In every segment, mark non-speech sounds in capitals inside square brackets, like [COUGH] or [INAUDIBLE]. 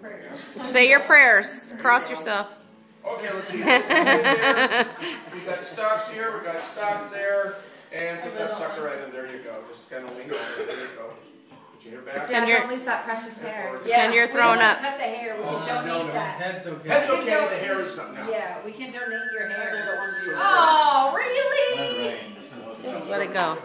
prayers. Say your prayers. Cross yourself. Okay, let's see. there. We got stocks here, we got stock there, and put that sucker right in. There you go. Just kind of lean over. There you go. Put your hair back. Pretend Yeah, you're- don't lose that precious hair. Pretend you're we throwing don't up. Cut the hair. We Oh, can no, donate no. that. Head's okay. That's okay. do- The hair is not now. Yeah, we can donate your hair. Sure. Oh, Let really? it rain. Just let it go.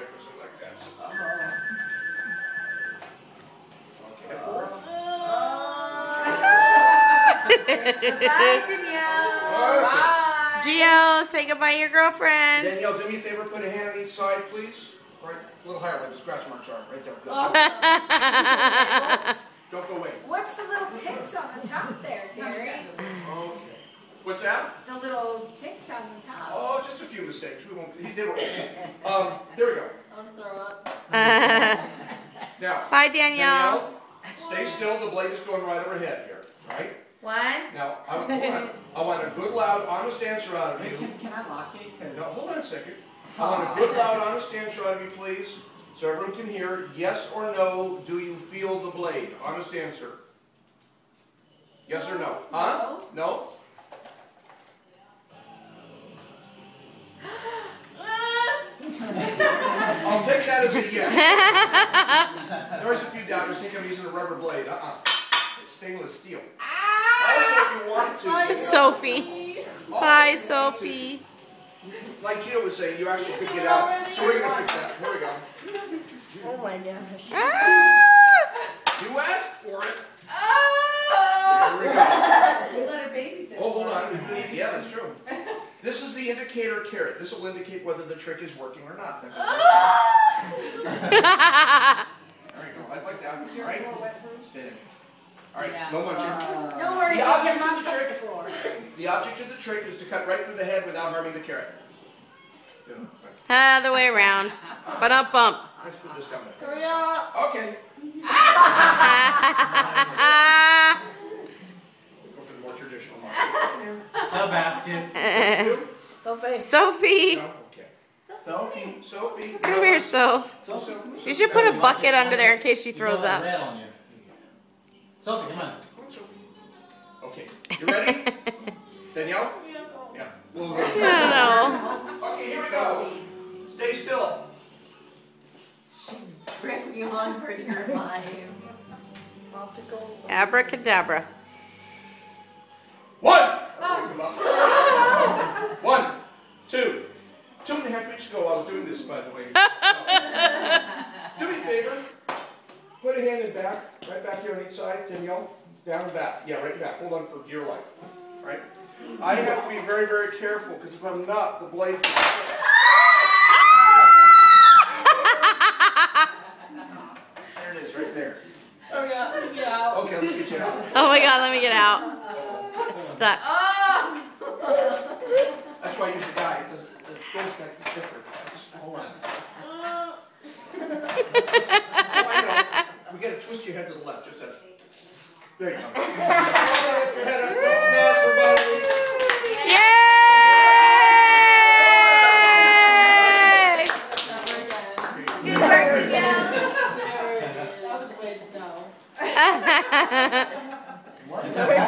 Bye, Danyelle. Bye. Gio, say goodbye to your girlfriend. Danyelle, do me a favor. Put a hand on each side, please. Right, a little higher where the scratch marks are. Right there. Good. Don't go away. What's the little ticks on the top there, Gary? Okay. What's that? The little ticks on the top. Oh, just a few mistakes. We won't. He did. Um. There we go. Don't throw up. Now. Bye, Danyelle. Danyelle, stay still. The blade is going right overhead here. Right. One. Now, I want, I want a good, loud, honest answer out of you. Can, can I lock it? 'Cause- No, hold on a second. I want a good, [LAUGHS] loud, honest answer out of you, please, so everyone can hear. Yes or no, do you feel the blade? Honest answer. Yes or no? Huh? No? [GASPS] I'll take that as a yes. There's a few doubters think I'm using a rubber blade. Uh-uh. It's stainless steel. Also, if you want to. It's Sophie. Bye, Sophie. Like Gio was saying, you actually could it out. So we're gonna fix that. Here we go. Oh my gosh. Ah! You asked for it. Oh! Here we go. You let her babysit. Oh, hold on. Yeah, that's true. This is the indicator carrot. This will indicate whether the trick is working or not. Ah! [LAUGHS] There you go. I like that. All right. Stay there. All right. Yeah. No munching. Uh, don't worry, The it's object of the trick- floor. The object of the trick is to cut right through the head without harming the carrot. Good. Other way around. But up bump. Let's put this down there. Hurry up. Okay. Ah! [LAUGHS] Go for the more traditional model. A basket. Sophie. Sophie, No? Okay. Sophie. Sophie. come here, Soph. Sophie. You should put a bucket under there in case she You throws got up. red on you. Sophie, come on. Okay. You ready? [LAUGHS] Danyelle? Yeah. We'll go. I Okay, here we go. Stay still. Ripping on for your life. Optical. don't. Abracadabra. One. Oh. Come up. [LAUGHS] One, two. Two and a half weeks ago, I was doing this, by the way. [LAUGHS] Do me a favor. Put a hand in back, right back here on each side, Danyelle. Down and back. Yeah, right back. Hold on for dear life. Right? I have to be very, very careful because if I'm not, the blade. There it is, right there. Oh, Hurry up, get out. Okay, let's get you out. Oh my god, let me get out. It's stuck. Oh! That's why you use the guy. It doesn't. The ghost neck is different. Just hold on. Uh. Oh, I know. We gotta twist your head to the left, just a. There you go. [LAUGHS] Give Yay! Good work, Miguel. Was no. [LAUGHS] [LAUGHS]